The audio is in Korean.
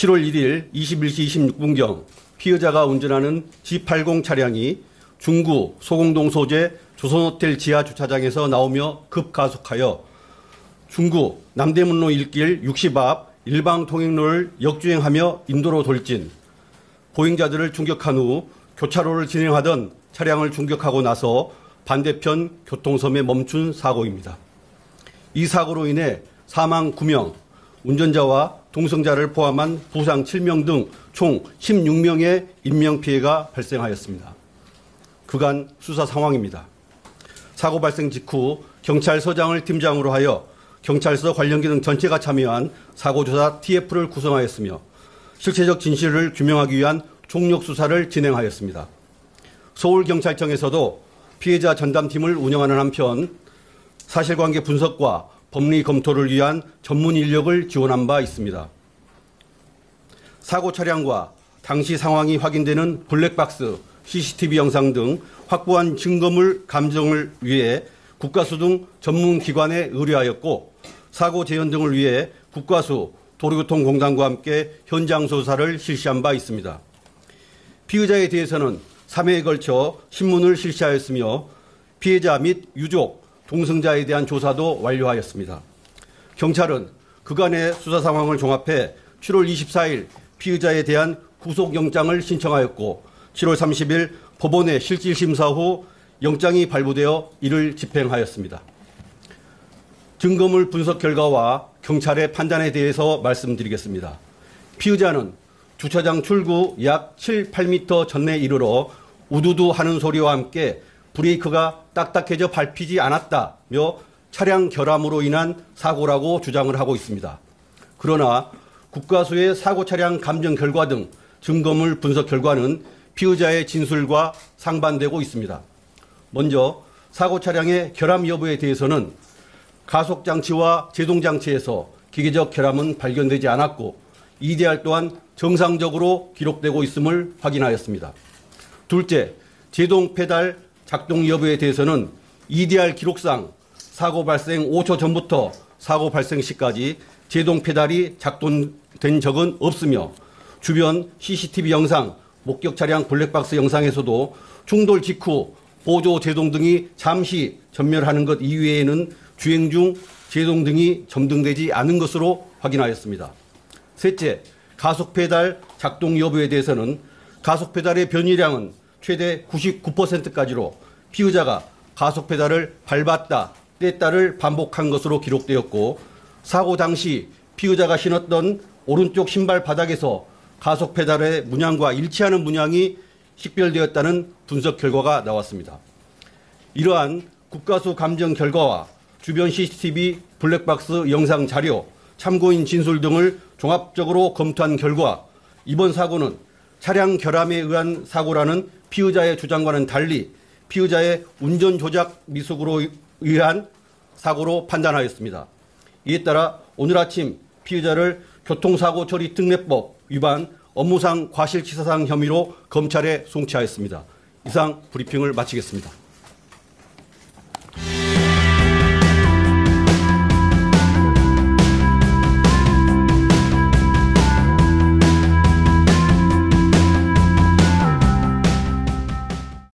7월 1일 21시 26분경 피의자가 운전하는 G80 차량이 중구 소공동 소재 조선호텔 지하 주차장에서 나오며 급가속하여 중구 남대문로 일길 60 앞 일방 통행로를 역주행하며 인도로 돌진, 보행자들을 충격한 후 교차로를 진행하던 차량을 충격하고 나서 반대편 교통섬에 멈춘 사고입니다. 이 사고로 인해 사망 9명, 운전자와 동승자를 포함한 부상 7명 등 총 16명의 인명피해가 발생하였습니다. 그간 수사 상황입니다. 사고 발생 직후 경찰서장을 팀장으로 하여 경찰서 관련 기능 전체가 참여한 사고조사 TF를 구성하였으며 실체적 진실을 규명하기 위한 총력 수사를 진행하였습니다. 서울경찰청에서도 피해자 전담팀을 운영하는 한편 사실관계 분석과 법리 검토를 위한 전문 인력을 지원한 바 있습니다. 사고 차량과 당시 상황이 확인되는 블랙박스, CCTV 영상 등 확보한 증거물 감정을 위해 국가수 등 전문 기관에 의뢰하였고 사고 재현 등을 위해 국가수, 도로교통공단과 함께 현장 조사를 실시한 바 있습니다. 피의자에 대해서는 3회에 걸쳐 신문을 실시하였으며 피해자 및 유족, 동승자에 대한 조사도 완료하였습니다. 경찰은 그간의 수사 상황을 종합해 7월 24일 피의자에 대한 구속영장을 신청하였고 7월 30일 법원의 실질심사 후 영장이 발부되어 이를 집행하였습니다. 증거물 분석 결과와 경찰의 판단에 대해서 말씀드리겠습니다. 피의자는 주차장 출구 약 7, 8m 전에 이르러 우두두 하는 소리와 함께 브레이크가 딱딱해져 밟히지 않았다며 차량 결함으로 인한 사고라고 주장을 하고 있습니다. 그러나 국가수의 사고 차량 감정 결과 등 증거물 분석 결과는 피의자의 진술과 상반되고 있습니다. 먼저 사고 차량의 결함 여부에 대해서는 가속 장치와 제동 장치에서 기계적 결함은 발견되지 않았고 EDR 또한 정상적으로 기록되고 있음을 확인하였습니다. 둘째, 제동 페달 작동 여부에 대해서는 EDR 기록상 사고 발생 5초 전부터 사고 발생 시까지 제동 페달이 작동된 적은 없으며 주변 CCTV 영상, 목격 차량 블랙박스 영상에서도 충돌 직후 보조 제동 등이 잠시 전멸하는 것 이외에는 주행 중 제동 등이 점등되지 않은 것으로 확인하였습니다. 셋째, 가속 페달 작동 여부에 대해서는 가속 페달의 변이량은 최대 99%까지로 피의자가 가속 페달을 밟았다, 뗐다를 반복한 것으로 기록되었고 사고 당시 피의자가 신었던 오른쪽 신발 바닥에서 가속 페달의 문양과 일치하는 문양이 식별되었다는 분석 결과가 나왔습니다. 이러한 국가수 감정 결과와 주변 CCTV 블랙박스 영상 자료, 참고인 진술 등을 종합적으로 검토한 결과 이번 사고는 차량 결함에 의한 사고라는 피의자의 주장과는 달리 피의자의 운전 조작 미숙으로 의한 사고로 판단하였습니다. 이에 따라 오늘 아침 피의자를 교통사고 처리 특례법 위반 업무상 과실치사상 혐의로 검찰에 송치하였습니다. 이상 브리핑을 마치겠습니다.